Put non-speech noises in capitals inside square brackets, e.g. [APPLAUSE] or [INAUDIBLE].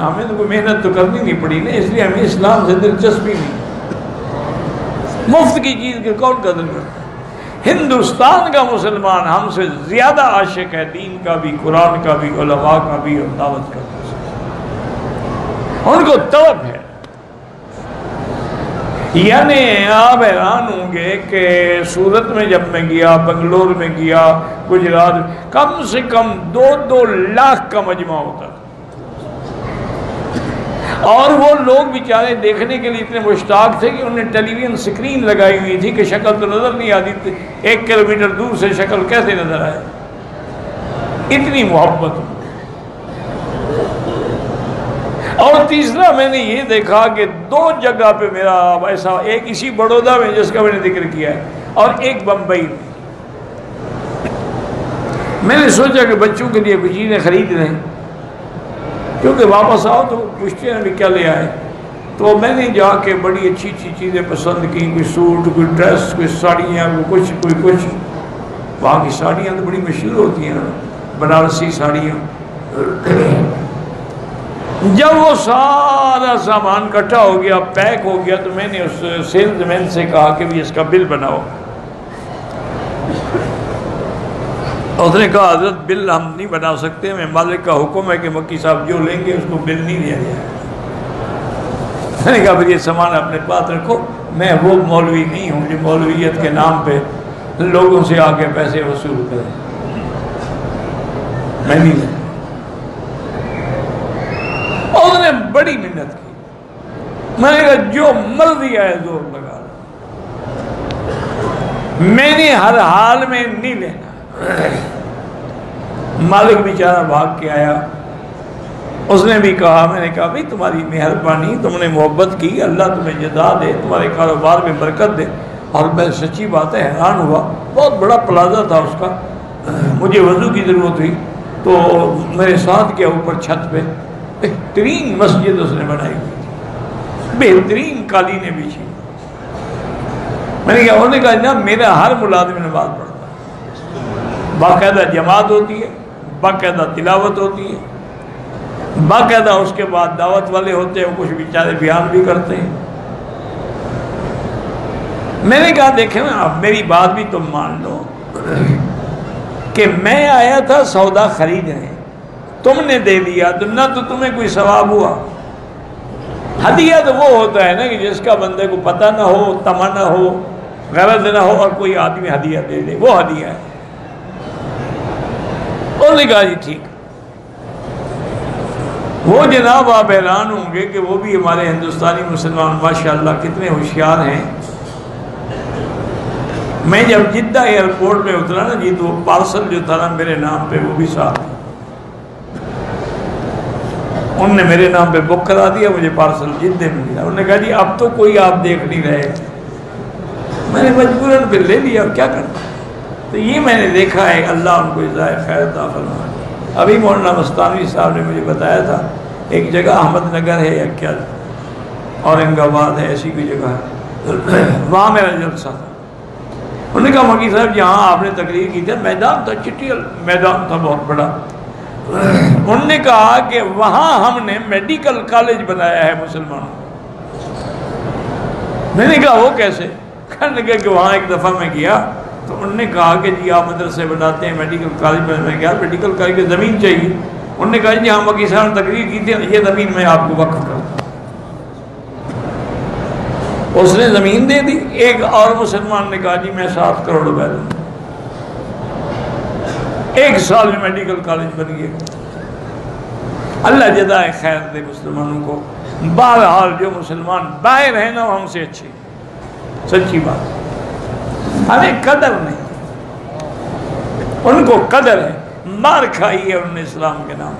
हमें तो कोई मेहनत तो करनी नहीं पड़ी ना, इसलिए हमें इस्लाम से दिलचस्पी नहीं। मुफ़्त की चीज़ की कौन कदर करता हिंदुस्तान का मुसलमान हमसे ज़्यादा आशिक है, दीन का भी, कुरान का भी, उलमा का भी, और दावत का भी। उनको तलब है। यानी आप हैरान होंगे कि सूरत में जब मैं गया, बंगलोर में गया, गुजरात, कम से कम दो दो लाख का मजमा होता था। और वो लोग बेचारे देखने के लिए इतने मुश्ताक थे कि उन्हें टेलीविज़न स्क्रीन लगाई हुई थी कि शक्ल तो नज़र नहीं आती थी। एक किलोमीटर दूर से शक्ल कैसे नज़र आए? इतनी मोहब्बत। और तीसरा मैंने ये देखा कि दो जगह पे मेरा ऐसा एक इसी बड़ौदा में जिसका मैंने ज़िक्र किया है, और एक बम्बई में। मैंने सोचा कि बच्चों के लिए कुछ चीज़ें खरीद लें। क्योंकि वापस आओ तो पूछते हैं क्या ले आए? तो मैंने जाके बड़ी अच्छी अच्छी चीज़ें पसंद की, कोई सूट, कोई ड्रेस, कोई साड़ियाँ कोई कुछ कोई कुछ। वहाँ की साड़ियाँ तो बड़ी मशहूर होती हैं, बनारसी साड़ियाँ। जब वो सारा सामान इकट्ठा हो गया, पैक हो गया तो मैंने उस सेल्समैन से कहा कि भी इसका बिल बनाओ। उसने कहा, हज़रत, बिल हम नहीं बना सकते, मैं मालिक का हुक्म है कि मक्की साहब जो लेंगे, उसको बिल नहीं दिया जाए। मैंने कहा, फिर ये सामान अपने पास रखो, मैं वो मौलवी नहीं हूँ जो मौलवियत के नाम पे लोगों से आके पैसे वसूल करें। मैं नहीं उसने बड़ी मेहनत की। मैंने कहा, जो मर्ज़ी आए, ज़ोर लगा मैंने हर हाल में नहीं लेना मालिक बेचारा भाग के आया। उसने भी कहा, मैंने कहा, भाई, तुम्हारी मेहरबानी, तुमने मोहब्बत की, अल्लाह तुम्हें जदा दे, तुम्हारे कारोबार में बरकत दे। और मैं सच्ची बात है हैरान हुआ। बहुत बड़ा प्लाजा था उसका। मुझे वज़ू की ज़रूरत हुई। तो मेरे साथ के ऊपर छत पे। बेहतरीन मस्जिद उसने बनाई हुई थी। बेहतरीन कालीने बिछी। मैंने कहा, उन्होंने कहा, ना, मेरा हर मुलाजिम नमाज़ पढ़ता है। बाकायदा जमात होती है, बाकायदा तिलावत होती है। बाकायदा उसके बाद दावत वाले होते हैं कुछ बेचारे बयान भी करते हैं। मैंने कहा, देखे ना अब मेरी बात भी तुम मान लो कि मैं आया था सौदा खरीदने। तुमने दे दिया तो ना तो तुम्हें कोई सवाब हुआ। हदिया तो वो होता है ना कि जिसका बंदे को पता ना हो तमा ना हो, गलत ना हो, और कोई आदमी हदिया दे दे, वो हदिया है। उन्होंने कहा जी ठीक। वो जनाब आप हैरान होंगे कि वो भी हमारे हिंदुस्तानी मुसलमान, माशाल्लाह कितने होशियार हैं। मैं जब जिद्दा एयरपोर्ट में उतरा ना जी तो पार्सल जो था ना मेरे नाम पे वो भी साथ उनने मेरे नाम पे बुक करा दिया, मुझे पार्सल जिद्दे में मिला। उन्होंने कहा, जी, अब तो कोई आप देख नहीं रहे मैंने मजबूरन फिर ले लिया क्या करना? तो ये मैंने देखा है, अल्लाह उनको इज़ाय खैर फरमा अभी मौलाना मस्तानवी साहब ने मुझे बताया था, एक जगह अहमदनगर है या क्या, औरंगाबाद है, ऐसी कोई जगह है। [CLEARS THROAT] वहाँ मेरा जलसा था। उन्होंने कहा, मकी साहब जहाँ आपने तकरीर की थी, मैदान था चिटियल मैदान था बहुत बड़ा। [CLEARS THROAT] उन्होंने कहा कि वहाँ हमने मेडिकल कॉलेज बनाया है मुसलमानों मैंने कहा, वो कैसे? [LAUGHS] कहने लगे कि वहाँ एक दफ़ा मैं गया तो उन्होंने कहा कि जी आप मदरसे बनाते हैं मेडिकल कॉलेज मैं। क्या मेडिकल कॉलेज की ज़मीन चाहिए। उन्होंने कहा, जी हाँ मकी साहब तकरीर की थी, ये ज़मीन मैं आपको वक्फ करता उसने ज़मीन दे दी। एक और मुसलमान ने कहा, जी, मैं सात करोड़ रुपए दूँ एक साल में मेडिकल कॉलेज बन गया। अल्लाह जदाए खैर दे मुसलमानों को। बहरहाल, जो मुसलमान बाहर है ना हमसे अच्छे सच्ची बात। हमें कदर नहीं। उनको कदर है। मार खाई है उन्होंने इस्लाम के नाम।